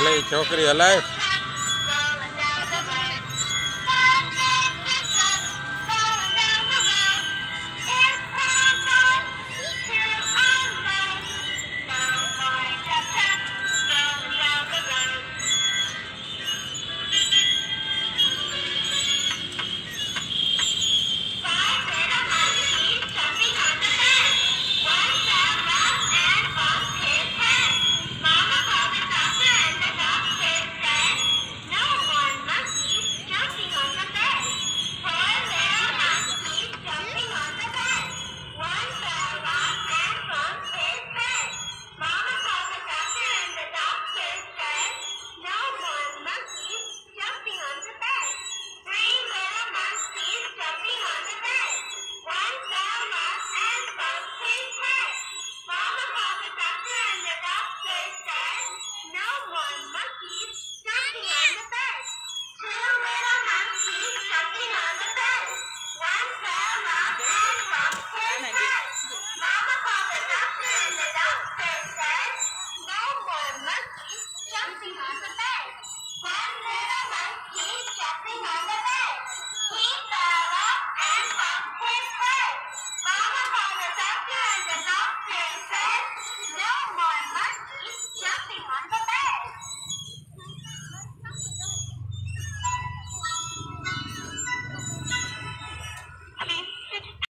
હાલે ઈ છોકરી હલાય